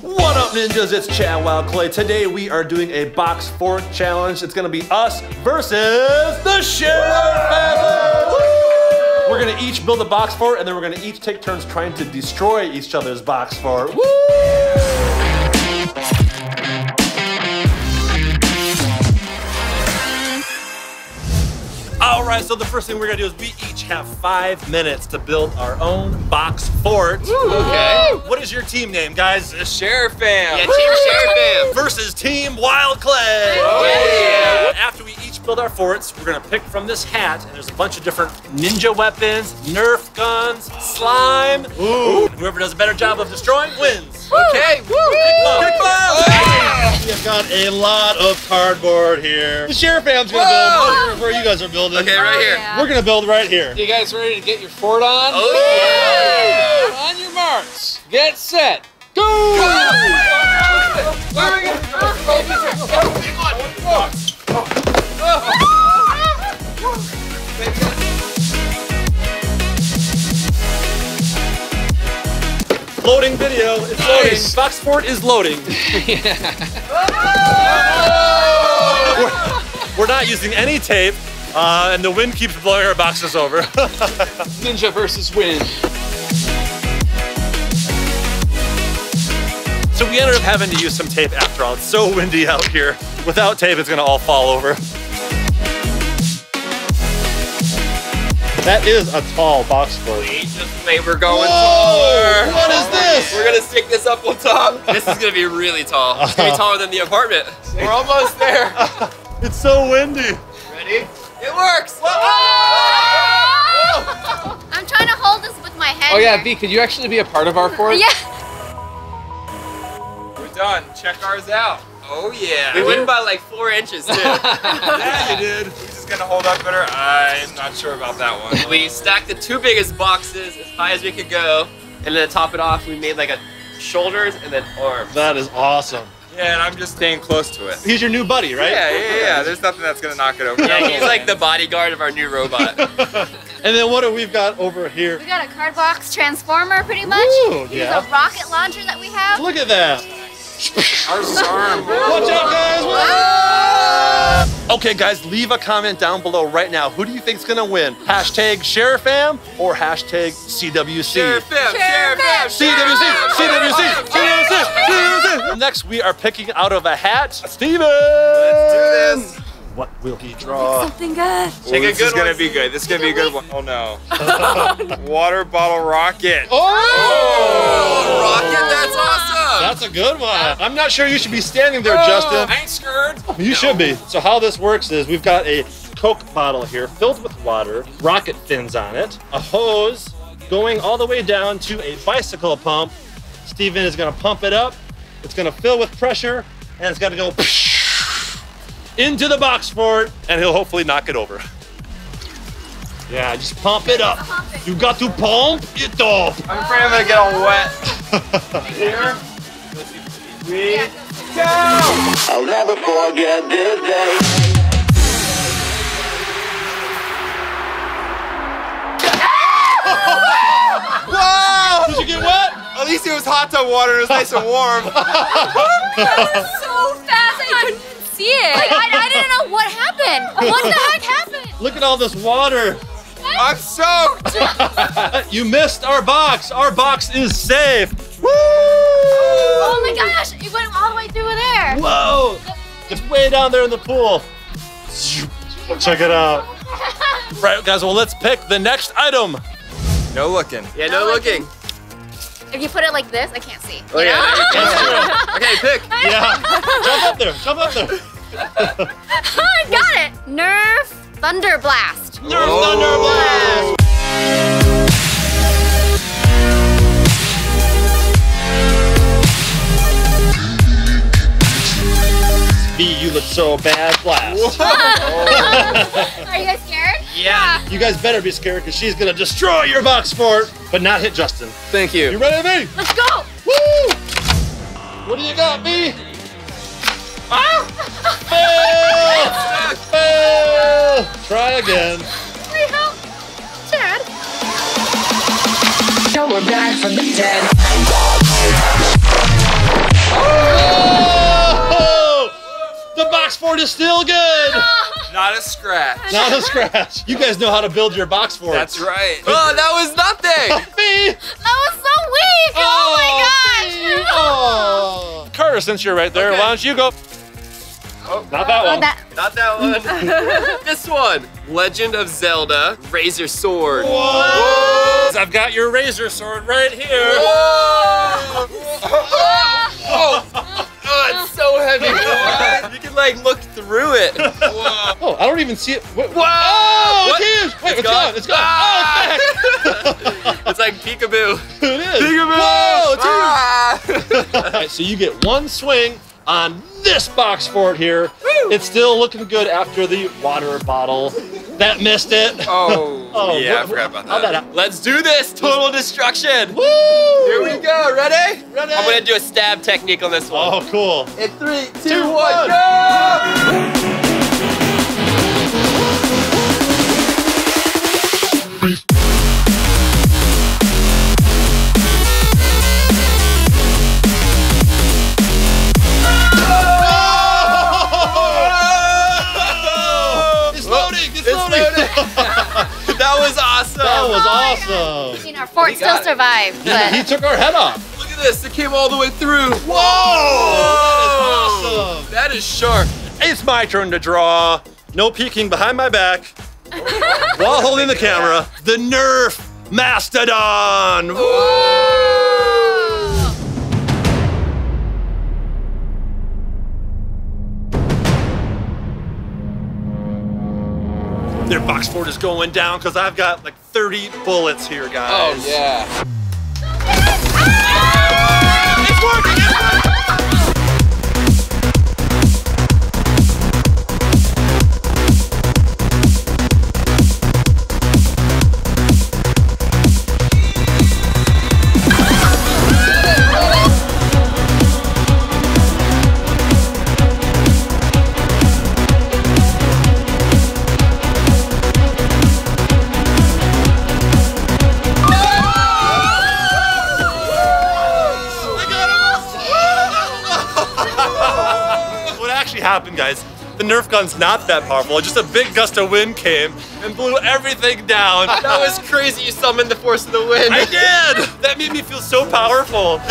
What up, ninjas? It's Chad Wild Clay. Today we are doing a box fort challenge. It's gonna be us versus the Sharer family. We're gonna each build a box fort, and then we're gonna each take turns trying to destroy each other's box fort. Woo! All right, so the first thing we're gonna do is we each have five minutes to build our own box fort. Okay. What is your team name, guys? The Sharer Fam. Yeah, Team Sharer Fam. Versus Team Wild Clay. Oh, yeah. After we each build our forts, we're gonna pick from this hat, and there's a bunch of different ninja weapons, Nerf guns, slime. Ooh. Whoever does a better job of destroying wins. Okay. Woo. Kick butt. We've got a lot of cardboard here. The Sharer Fam's gonna Whoa. build where you guys are building. Okay, right here. We're gonna build right here. You guys ready to get your fort on? Oh, yeah. On your marks, get set, go! Loading video. It's loading. Nice. Box fort is loading. we're, we're not using any tape, uh, and the wind keeps blowing our boxes over. Ninja versus wind. So we ended up having to use some tape after all. It's so windy out here. Without tape, it's gonna all fall over. That is a tall box fort. Just wait, we're going Whoa! taller. What is this? We're gonna stick this up on top. This is gonna be really tall. It's gonna be uh-huh. taller than the apartment. We're almost there. It's so windy. Ready? It works. I'm trying to hold this with my head. Oh yeah, here. V, could you actually be a part of our fort? Yeah. We're done. Check ours out. Oh yeah. We win by like four inches too. Yeah, you did. Who's just gonna hold up better? I'm not sure about that one. we stacked the two biggest boxes as high as we could go, and then to top it off, we made like a shoulders and then arms. That is awesome. Yeah, and I'm just staying close to it. He's your new buddy, right? Yeah, yeah, yeah. There's nothing that's gonna knock it over. Yeah, he's like the bodyguard of our new robot. And then what do we've got over here? We got a card box transformer, pretty much. Ooh, This yeah. is a rocket launcher that we have. Look at that. Ours is armed. Watch out, guys. Okay, guys, leave a comment down below right now. Who do you think's gonna win? Hashtag SharerFam or hashtag CWC? Sharer Fam, Sharer Fam, CWC, CWC, CWC, CWC. Next, we are picking out of a hat, Stephen. Let's do this. What will he draw? Something good. Ooh, this is gonna be good. This is gonna be a good one. Oh no. Water bottle rocket. Oh, rocket, that's a good one. I'm not sure you should be standing there, oh, Justin. I ain't scared. You should be. So how this works is we've got a Coke bottle here filled with water, rocket fins on it, a hose going all the way down to a bicycle pump. Stephen is gonna pump it up. It's gonna fill with pressure and it's gonna go into the box fort. And he'll hopefully knock it over. Yeah, just pump it up. You got to pump it up. I'm afraid I'm gonna get all wet. Here. We go. I'll never forget this day. Whoa! Did you get wet? At least it was hot tub water. It was nice and warm. that was so fast, I couldn't see it. Like, I, I didn't know what happened. What the heck happened? Look at all this water. I'm soaked. You missed our box. Our box is safe. Woo! Oh my gosh, it went all the way through there. Whoa! It's way down there in the pool. Check it out. Right, guys, well, let's pick the next item. No looking. Yeah, no looking. If you put it like this, I can't see. Oh yeah, now you can. Okay, pick. Yeah. Jump up there. Jump up there. oh, I got it. Nerf Thunder Blast. Nerf Thunder Blast. So bad. Blast. Are you guys scared? Yeah. You guys better be scared because she's gonna destroy your box fort, but not hit Justin. Thank You you. ready, B? Let's go. Woo! What do you got, B? Ah! Fail! Fail! Try again. Wait, help. Chad. So we're back from the dead. Fort is still good. Not a scratch. Not a scratch. You guys know how to build your box fort. That's right. Oh, that was nothing. me. That was so weak. Oh, oh my gosh. Oh. Carter, since you're right there, Okay. why don't you go? Oh, Not that Oh, one. that, Not that one. this one. Legend of Zelda Razor Sword. Whoa. I've got your razor sword right here. Oh, like look through it. Whoa. Oh, I don't even see it. Wait, Whoa! Oh, What? it is. Wait, It's it's gone. gone. It's gone. Ah! Oh, it's back. It's like peekaboo. it is. Peekaboo. Whoa, it's. Ah! All right, so you get one swing on this box fort here. It's still looking good after the water bottle. That missed it. Oh, Oh, yeah, I forgot about that. that? Let's do this. Total destruction. Woo! Here we go. Ready? Ready? I'm gonna do a stab technique on this one. Oh, cool. In three, two, Two, one, one. go! Our fort still it. survived, He, but he took our head off. Look at this. It came all the way through. Whoa! That is awesome. That is sharp. It's my turn to draw. No peeking behind my back while holding the camera. The Nerf Mastodon. Their box fort is going down because I've got like 30 bullets here, guys. Oh yeah. Happened, guys? The Nerf gun's not that powerful. Just a big gust of wind came and blew everything down. That was crazy. You summoned the force of the wind. I did! That made me feel so powerful.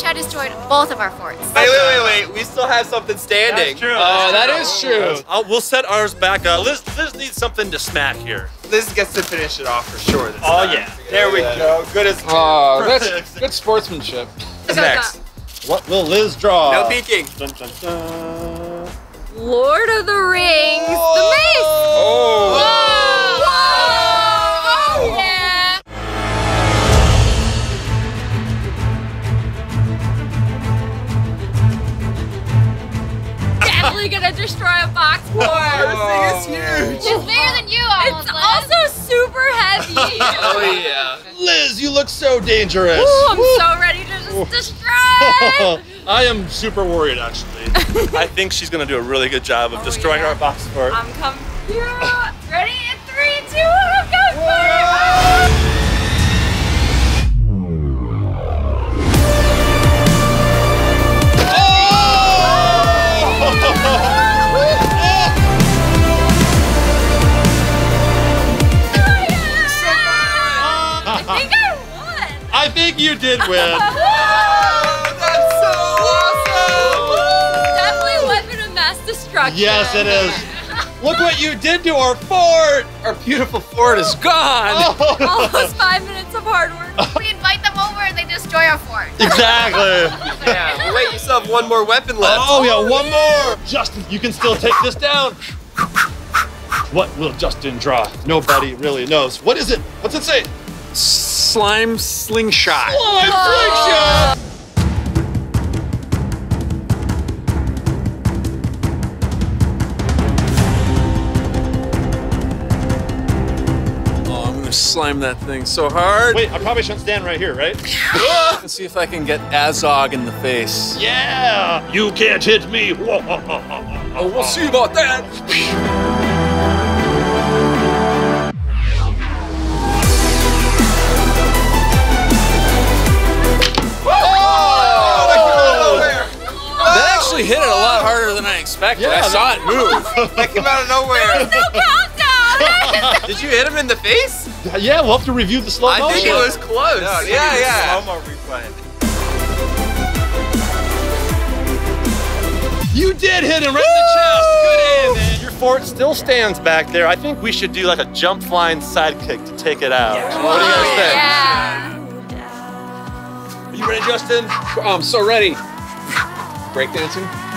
Chad destroyed both of our forts. Wait, wait, wait, wait. We still have something standing. That's true. Oh, that is true. I'll, we'll set ours back up. Liz, Liz needs something to smack here. Liz gets to finish it off for sure. This Oh, time. yeah. There we go. Good as. Oh, that's good sportsmanship. What's next? What will Liz draw? No peeking. Dun, dun, dun. Lord of the Rings, the Mace. Oh. Whoa! Oh, yeah. Definitely gonna destroy a box fort. This thing is huge. It's bigger than you almost. It's also super heavy. Oh yeah. Liz, you look so dangerous. Ooh, I'm so ready to destroy. I am super worried, actually. I think she's gonna do a really good job of oh, destroying yeah. our box fort. I'm coming. Yeah. Ready in three, two, one, go for it. Oh! Oh, I think I won. I think you did win. Yes, it is. Look what you did to our fort. Our beautiful fort is gone. Oh. Almost five minutes of hard work. we invite them over and they destroy our fort. Exactly. Yeah. Wait, you still have one more weapon left. Oh, yeah, one more. Justin, you can still take this down. What will Justin draw? Nobody really knows. What is it? What's it say? Slime slingshot. Slime slingshot. Slime that thing so hard. Wait, I probably shouldn't stand right here, right? Let's see if I can get Azog in the face. Yeah. You can't hit me. Oh, we'll see about that. Oh, that actually hit it a lot harder than I expected. Yeah, I saw it move. That came out of nowhere. No countdown! Did you hit him in the face? Yeah, we'll have to review the slow motion. I motion. think it was close. yeah, yeah. Slow-mo replay. You did hit him right in the chest. Good aim, man. Your fort still stands back there. I think we should do like a jump flying sidekick to take it out. What do you guys think? Yeah. Are you ready, Justin? I'm so ready. Breakdancing.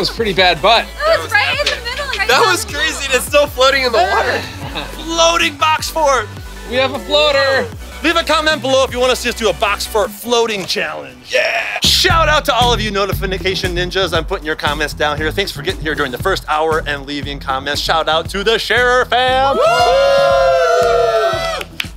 Was pretty bad butt. It was right in the middle. Right That was crazy and it's still floating in the water. Floating box fort. We have a floater. Leave a comment below if you want to see us do a box fort floating challenge. Yeah. Shout out to all of you notification ninjas. I'm putting your comments down here. Thanks for getting here during the first hour and leaving comments. Shout out to the Sharer fam.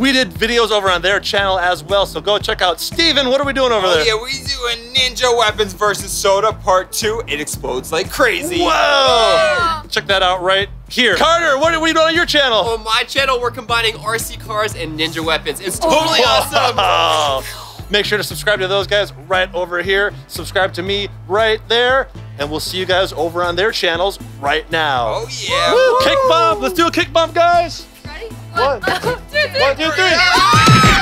We did videos over on their channel as well, so go check out Stephen. What are we doing over Oh, there? yeah, we do a Ninja Weapons versus Soda Part 2. It explodes like crazy. Whoa! Check that out right here. Carter, what are we doing on your channel? On my channel, we're combining RC cars and ninja weapons. It's totally awesome. Make sure to subscribe to those guys right over here. Subscribe to me right there. And we'll see you guys over on their channels right now. Oh, yeah. Woo, kick bump. Let's do a kick bump, guys. Ready? One, two, three.